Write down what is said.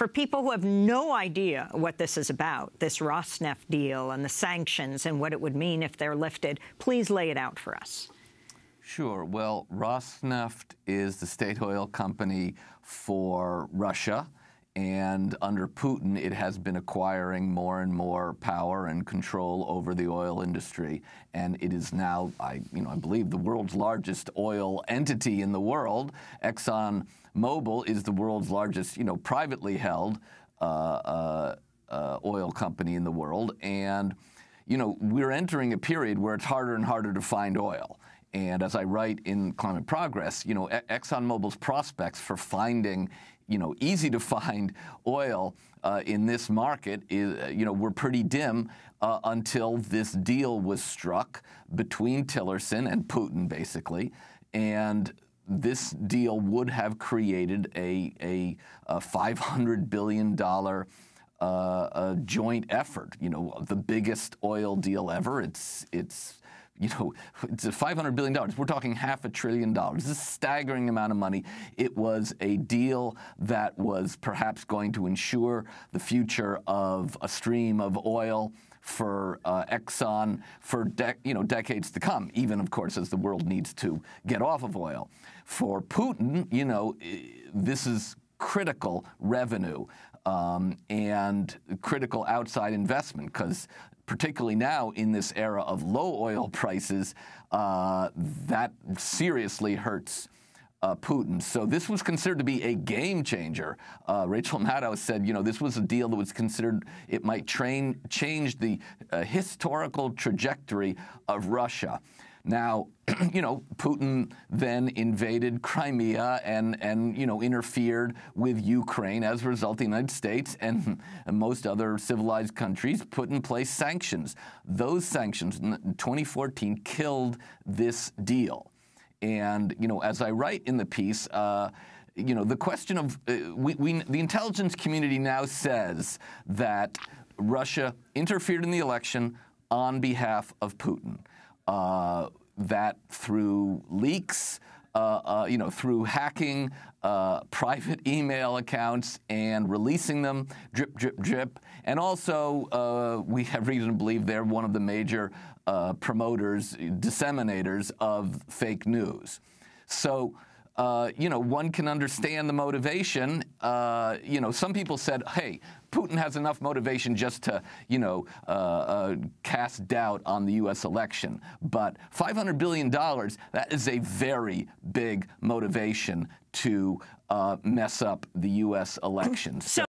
For people who have no idea what this is about, this Rosneft deal and the sanctions and what it would mean if they're lifted, please lay it out for us. Sure. Well, Rosneft is the state oil company for Russia. And under Putin, it has been acquiring more and more power and control over the oil industry. And it is now, I, you know, I believe, the world's largest oil entity in the world. Exxon Mobil is the world's largest, you know, privately held uh, uh, uh, oil company in the world. And, you know, we're entering a period where it's harder and harder to find oil. And as I write in Climate Progress, you know, ExxonMobil's prospects for finding you know, easy to find oil uh, in this market is, uh, you know, were pretty dim uh, until this deal was struck between Tillerson and Putin, basically, and this deal would have created a, a, a $500 billion uh, joint effort, you know, the biggest oil deal ever. It's, it's you know, it's a $500 billion. We're talking half a trillion dollars. This is a staggering amount of money. It was a deal that was perhaps going to ensure the future of a stream of oil for uh, Exxon for you know decades to come. Even of course as the world needs to get off of oil. For Putin, you know, this is critical revenue um, and critical outside investment because particularly now in this era of low oil prices, uh, that seriously hurts. Uh, Putin. So this was considered to be a game changer. Uh, Rachel Maddow said, you know, this was a deal that was considered it might train, change the uh, historical trajectory of Russia. Now, you know, Putin then invaded Crimea and, and, you know, interfered with Ukraine. As a result, the United States and, and most other civilized countries put in place sanctions. Those sanctions in 2014 killed this deal. And, you know, as I write in the piece, uh, you know, the question of uh, we, we, the intelligence community now says that Russia interfered in the election on behalf of Putin. Uh, that through leaks, uh, uh, you know, through hacking private email accounts and releasing them, drip, drip, drip. And also, we have reason to believe they're one of the major promoters, disseminators of fake news. So, uh, you know, one can understand the motivation. Uh, you know, some people said, hey, Putin has enough motivation just to, you know, uh, uh cast doubt on the U.S. election. But $500 billion, that is a very big motivation to uh, mess up the U.S. elections. So